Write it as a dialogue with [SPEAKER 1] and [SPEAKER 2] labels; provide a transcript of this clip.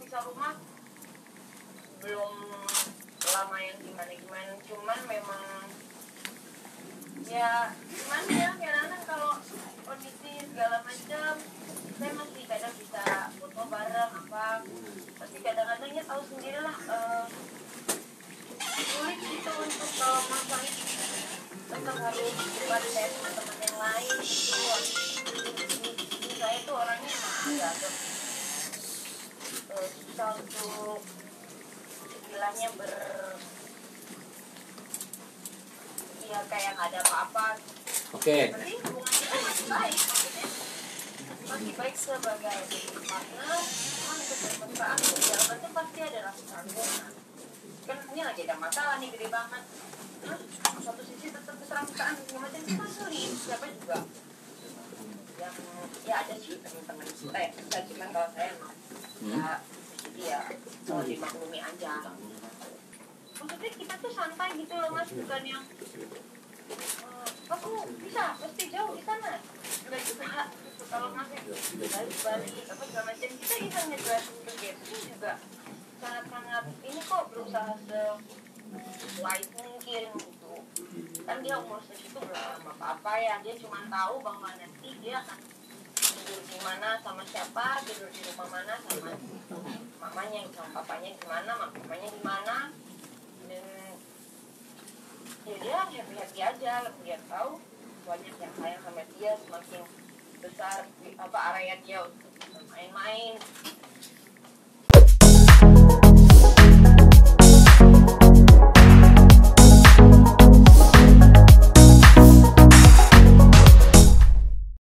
[SPEAKER 1] pisah rumah belum lama yang gimana gimana cuman memang ya gimana ya kadang kalau kondisi segala macam saya masih kadang bisa foto bareng apa. Tapi kadang-kadang ya tahu sendiri lah eh, sulit gitu untuk kalau masalah tetap harus buat saya teman-teman yang lain gitu. Saya tuh orangnya agak susah untuk istilahnya ber ya kayak nggak ada apa-apa.
[SPEAKER 2] Oke.
[SPEAKER 1] berarti kita masih baik maksudnya masih baik sebagai partner. Cuman untuk permesraan berjalan itu pasti ada rasa keraguan kan ini lagi ada masalah nih gede banget. Terus satu sisi tetap segala macam kita sulit siapa juga? Yang ya ada sih teman-teman kita ya kita cuman kalau saya emang ya ya mau dimaklumi aja. Maksudnya kita tuh santai gitu loh mas. Bukan yang eh, aku bisa. Pasti jauh di sana. Nggak juga. Kalau masih balik balik apa segala macam kita bisa ngejelasin ke juga sangat sangat ini kok berusaha se wise mungkin gitu. Kan dia umur segitu belum apa apa ya. Dia cuma tahu bahwa nanti dia akan tidur di mana sama siapa tidur di rumah mana sama mamanya sama papanya di mana mamanya di mana. Dan ya dia happy happy aja dia tahu banyak yang sayang sama dia semakin besar apa area dia untuk main-main